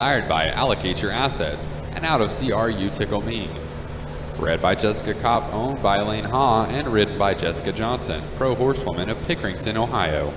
Inspired by Allocate Your Assets and out of CRU Tickle Me. Read by Jessica Kopp, owned by Elaine Haw, and written by Jessica Johnson, pro horsewoman of Pickerington, Ohio.